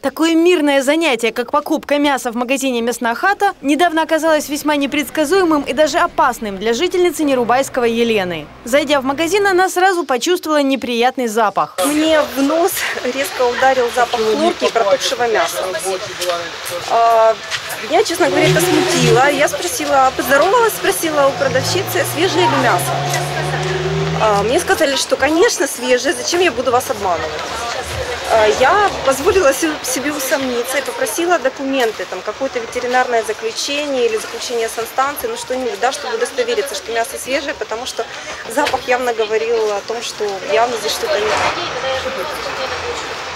Такое мирное занятие, как покупка мяса в магазине «Мясная хата», недавно оказалось весьма непредсказуемым и даже опасным для жительницы Нерубайского Елены. Зайдя в магазин, она сразу почувствовала неприятный запах. Мне в нос резко ударил запах хлорки и протухшего мяса. А, Меня, честно говоря, это смутило. Я спросила, поздоровалась, спросила у продавщицы, свежее ли мясо. А, Мне сказали, что, конечно, свежее, зачем я буду вас обманывать. А, Я позволила се- себе усомниться и попросила документы, там какое-то ветеринарное заключение или заключение санстанции, ну что-нибудь, да, чтобы удостовериться, что мясо свежее, потому что запах явно говорил о том, что явно здесь что-то не.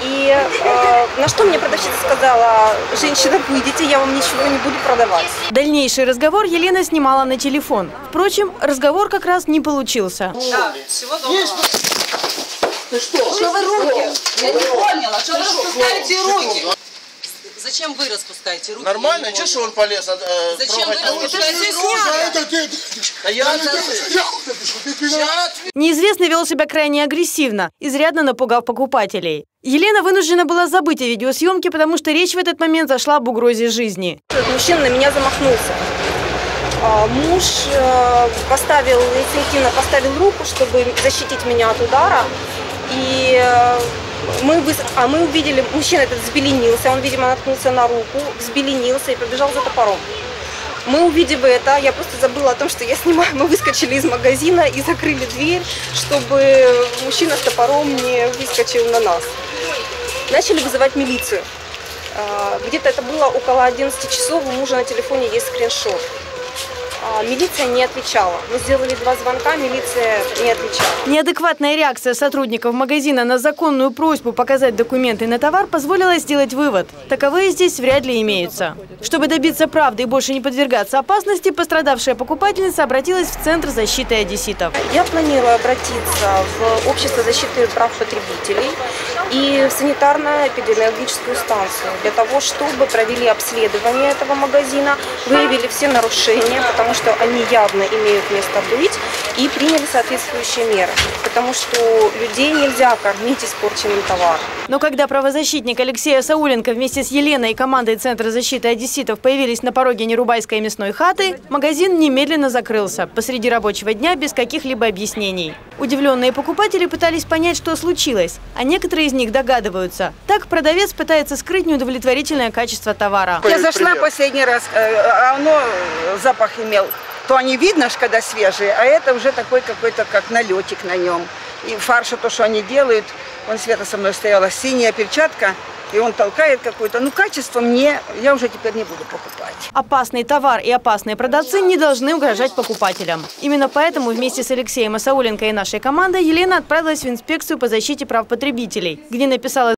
И э, на что мне продавщица сказала, женщина, выйдите, я вам ничего не буду продавать. Дальнейший разговор Елена снимала на телефон. Впрочем, разговор как раз не получился. Что вы руки? Я не поняла, что вы распускаете руки? Зачем вы распускаете руки? Нормально, что ж поняла. он полез э, Зачем вы распускаете руки? Неизвестный вел себя крайне агрессивно, изрядно напугав покупателей. Елена вынуждена была забыть о видеосъемке, потому что речь в этот момент зашла об угрозе жизни. Мужчина на меня замахнулся. А, Муж э, поставил, инстинктивно поставил руку, чтобы защитить меня от удара. И э, мы, а мы увидели, мужчина этот взбеленился, он, видимо, наткнулся на руку, взбеленился и побежал за топором. Мы увидев это, я просто забыла о том, что я снимаю. Мы выскочили из магазина и закрыли дверь, чтобы мужчина с топором не выскочил на нас. Начали вызывать милицию. А, Где-то это было около 11 часов, у мужа на телефоне есть скриншот. А, Милиция не отвечала. Мы сделали два звонка, милиция не отвечала. Неадекватная реакция сотрудников магазина на законную просьбу показать документы на товар позволила сделать вывод. Таковые здесь вряд ли имеются. Чтобы добиться правды и больше не подвергаться опасности, пострадавшая покупательница обратилась в Центр защиты одесситов. Я планирую обратиться в Общество защиты прав потребителей и санитарно-эпидемиологическую станцию для того, чтобы провели обследование этого магазина, выявили все нарушения, потому что они явно имеют место быть, и приняли соответствующие меры. Потому что людей нельзя кормить испорченным товаром. Но когда правозащитник Алексей Сауленко вместе с Еленой и командой Центра защиты одесситов появились на пороге Нерубайской мясной хаты, магазин немедленно закрылся посреди рабочего дня без каких-либо объяснений. Удивленные покупатели пытались понять, что случилось, а некоторые из них догадываются. Так продавец пытается скрыть неудовлетворительное качество товара. Я зашла последний раз, э, а оно запах имел. То они видно, ж, когда свежие, а это уже такой какой-то, как налетик на нем. И фарша, то, что они делают, он Света со мной стояла, синяя перчатка, и он толкает какой-то. Ну, качество мне, я уже теперь не буду покупать. Опасный товар и опасные продавцы не должны угрожать покупателям. Именно поэтому вместе с Алексеем Асауленко и нашей командой Елена отправилась в инспекцию по защите прав потребителей, где написала